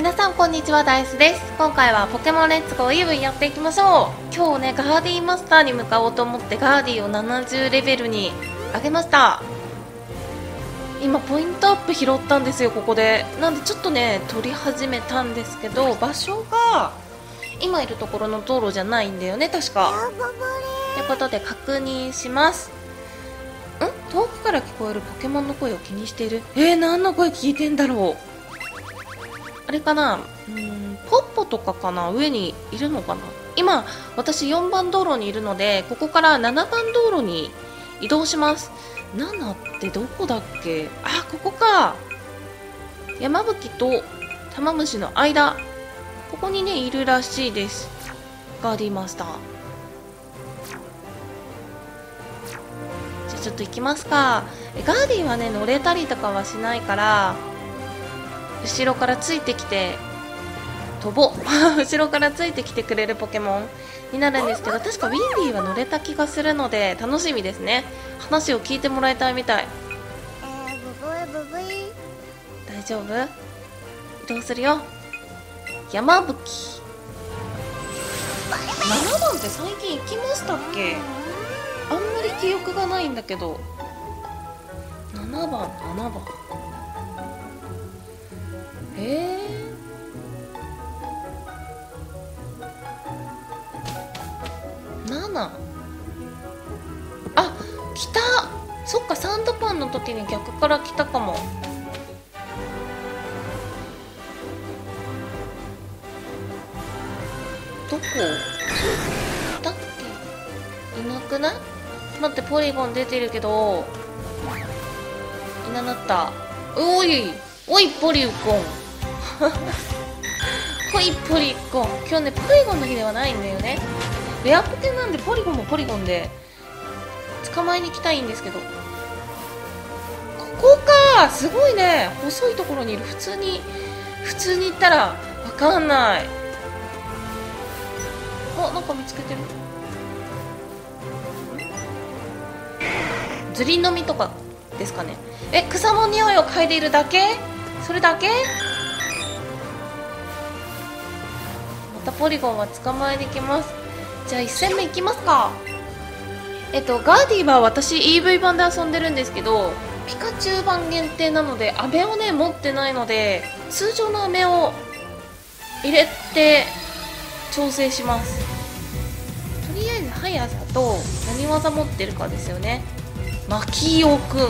皆さんこんにちはダイスです。今回はポケモンレッツゴーイーブンやっていきましょう。今日ねガーディーマスターに向かおうと思ってガーディーを70レベルに上げました。今ポイントアップ拾ったんですよここで。なんでちょっとね取り始めたんですけど場所が今いるところの道路じゃないんだよね確か。ということで確認します。ん？遠くから聞こえるポケモンの声を気にしている。えー、何の声聞いてんだろう。あれかな？うんポッポとかかな？上にいるのかな？今私4番道路にいるのでここから7番道路に移動します。7ってどこだっけ？あここか。山吹と玉虫の間。ここにねいるらしいです。ガーディマスターじゃあちょっと行きますか。ガーディはね乗れたりとかはしないから後ろからついてきて飛ぼ 後ろからついてきてくれるポケモンになるんですけど確かウィンディーは乗れた気がするので楽しみですね。話を聞いてもらいたいみたい。大丈夫？移動するよ？山吹。7番って最近行きましたっけ？あんまり記憶がないんだけど。7番7番えー、7あ来た。そっかサンドパンの時に逆から来たかも。どこ？だっけ？いなくない？待ってポリゴン出てるけど。いななった。おい。おいポリゴン。ほいポリゴン。今日ねポリゴンの日ではないんだよね。レアポケなんでポリゴンもポリゴンで捕まえに行きたいんですけど。ここか。すごいね。細いところにいる。普通に普通に行ったらわかんない。あなんか見つけてる。ずり飲みとかですかね。え草の匂いを嗅いでいるだけ？それだけ？またポリゴンは捕まえに行きます。じゃあ1戦目いきますか。えっとガーディは私 EV 版で遊んでるんですけどピカチュウ版限定なので飴をね持ってないので通常の飴を入れて調整します。とりあえず速さと何技持ってるかですよね。マキオくん。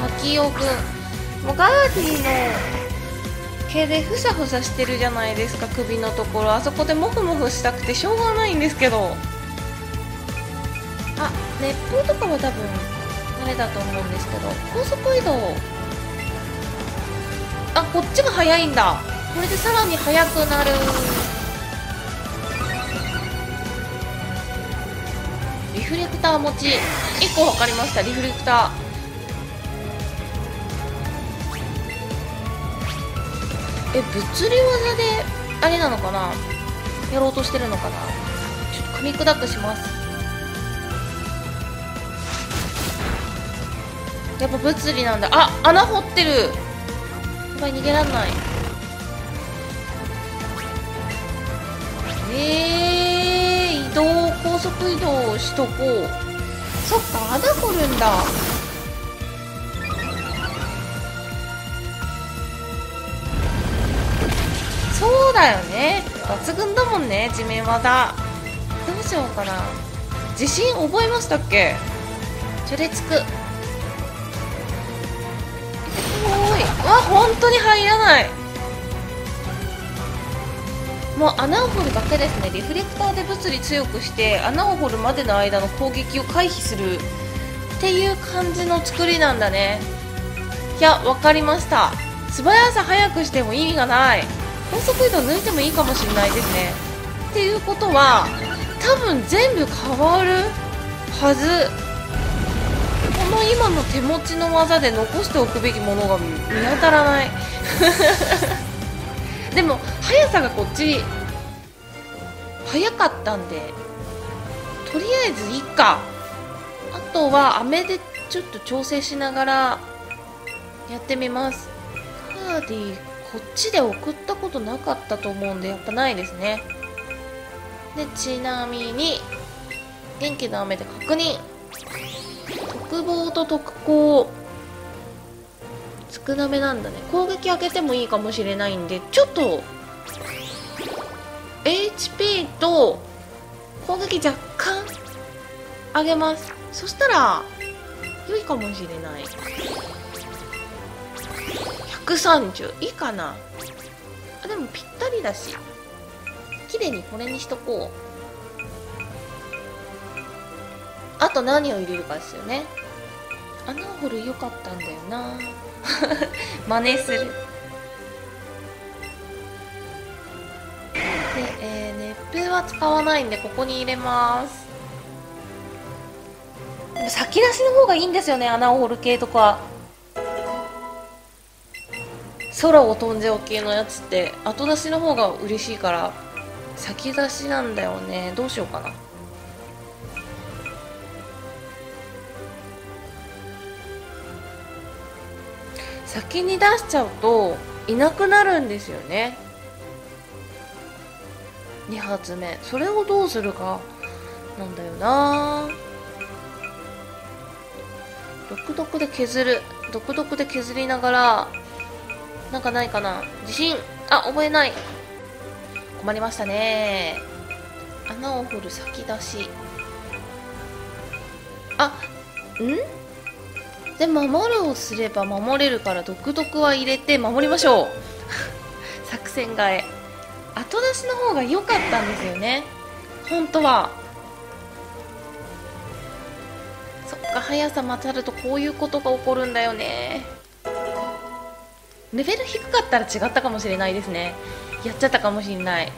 マキオくん。もうガーディの毛でふさふさしてるじゃないですか首のところ。あそこでモフモフしたくてしょうがないんですけど。あ熱風とかは多分あれだと思うんですけど。高速移動。あこっちが速いんだ。これでさらに速くなる。リフレクター持ち。1個分かりましたリフレクター。え物理技であれなのかな？やろうとしてるのかな？ちょっと噛み砕くします。やっぱ物理なんだ。あ穴掘ってる。やばい逃げらんない。えー、移動高速移動しとこう。そっか穴掘るんだ。そうだよね。抜群だもんね地面技。どうしようかな。自信覚えましたっけ？ちょれつくおい。うわ本当に入らない。もう穴を掘るだけですね。リフレクターで物理強くして穴を掘るまでの間の攻撃を回避する。っていう感じの作りなんだね。いや分かりました。素早さ速くしても意味がない。高速移動抜いてもいいかもしれないですね。っていうことは多分全部変わるはず。この今の手持ちの技で残しておくべきものが見当たらない。でも速さがこっち速かったんでとりあえずいいか。あとは飴でちょっと調整しながらやってみます。カーディこっちで送ったことなかったと思うんでやっぱないですね。でちなみに元気の雨で確認。特防と特攻。少なめなんだね。攻撃開けてもいいかもしれないんでちょっと HP と攻撃若干上げます。そしたら良いかもしれない。130いいかな。あでもぴったりだし。綺麗にこれにしとこう。あと何を入れるかですよね。穴掘る良かったんだよな。真似する。で、えー、熱風は使わないんでここに入れます。先出しの方がいいんですよね穴を掘る系とか。空を飛んじゃう系のやつって後出しの方が嬉しいから先出しなんだよね。どうしようかな。先に出しちゃうといなくなるんですよね。2発目。それをどうするかなんだよな。独特で削る。独特で削りながらなんかないかな？自信？あ覚えない。困りましたね。穴を掘る先出し。あん？で守るをすれば守れるから独特は入れて守りましょう。作戦替え。後出しの方が良かったんですよね。本当は。そっか速さ勝るとこういうことが起こるんだよね。レベル低かったら違ったかもしれないですね。やっちゃったかもしれない。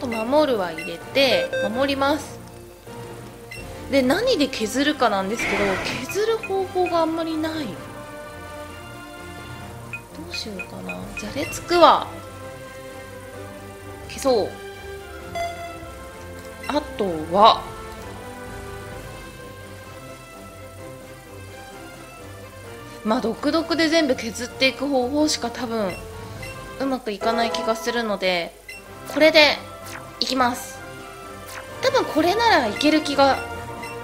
と守るは入れて守ります。で何で削るかなんですけど削る方法があんまりない。どうしようかな。じゃれつくわ消そう。あとはまあ独特で全部削っていく方法しか多分うまくいかない気がするのでこれでいきます。多分これならいける気が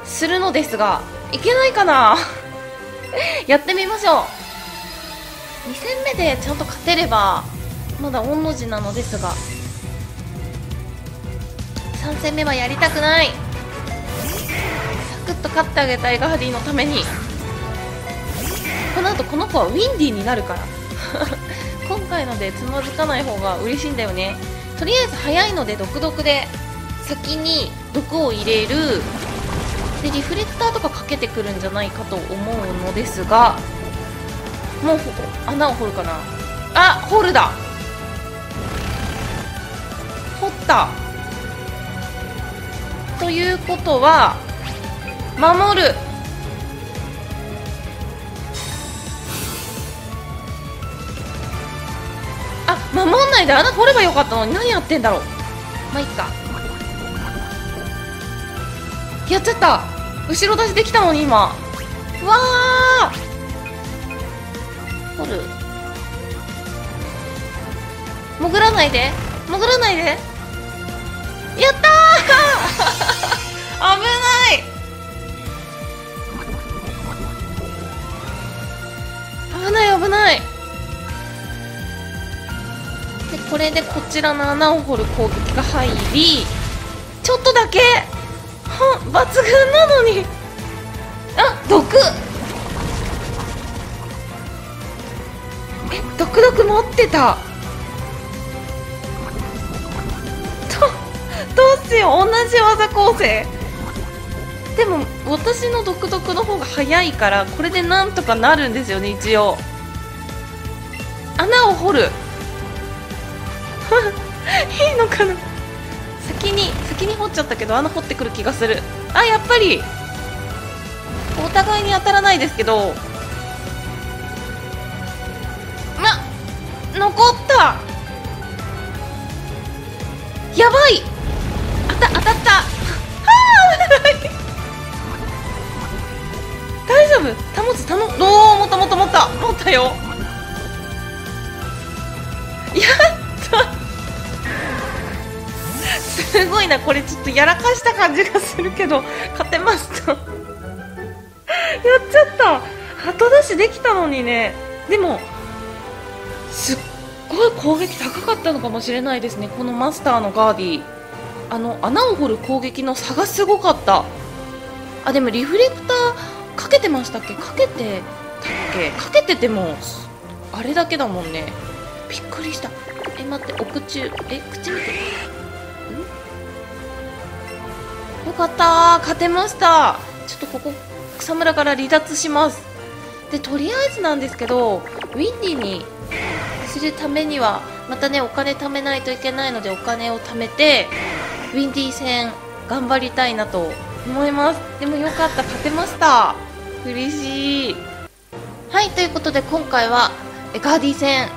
するのですがいけないかな？やってみましょう。2戦目でちゃんと勝てればまだ御の字なのですが。3戦目はやりたくない。サクッと勝ってあげたいガーディのために。この後この子はウィンディーになるから。今回のでつまずかない方が嬉しいんだよね。とりあえず早いので毒々で先に毒を入れる。でリフレクターとかかけてくるんじゃないかと思うのですがもう穴を掘るかな？あ掘るだ！掘った！ということは守る！守んないで穴掘ればよかったのに何やってんだろう。まあいっか。やっちゃった。後ろ出しできたのに今。うわー。掘る。潜らないで。潜らないで。やったー。危ない。危ない危ない。これでこちらの穴を掘る攻撃が入りちょっとだけは抜群なのに。あ毒。え毒毒持ってた。どうしよう同じ技構成。でも私の独特の方が早いからこれでなんとかなるんですよね一応。穴を掘る。いいのかな？先に先に掘っちゃったけど穴掘ってくる気がする。あやっぱり。お互いに当たらないですけど。ま残った。やばい。あた当たった。はあ大丈夫？保つたのおお持った持った持った。持ったよ。やっすごいなこれちょっとやらかした感じがするけど勝てました やっちゃった。後出しできたのにね。でもすっごい攻撃高かったのかもしれないですね。このマスターのガーディあの穴を掘る攻撃の差がすごかった。あでもリフレクターかけてましたっけ？かけてたっけ？かけててもあれだけだもんね。びっくりした。え待って奥中え口見て。かった。勝てました。ちょっとここ草むらから離脱します。でとりあえずなんですけどウィンディにするためにはまたねお金貯めないといけないのでお金を貯めてウィンディ戦頑張りたいなと思います。でもよかった。勝てました。嬉しい。はいということで今回はガーディ戦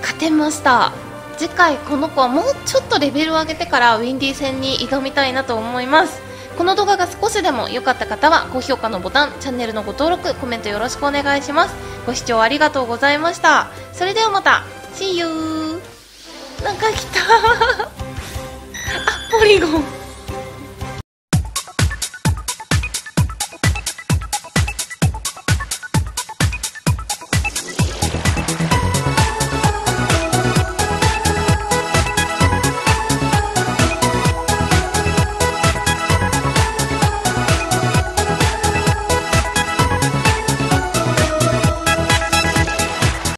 勝てました。次回この子はもうちょっとレベルを上げてからウィンディ戦に挑みたいなと思います。この動画が少しでも良かった方は高評価のボタンチャンネルのご登録コメントよろしくお願いします。ご視聴ありがとうございました。それではまた。See you なんか来た。あポリゴン。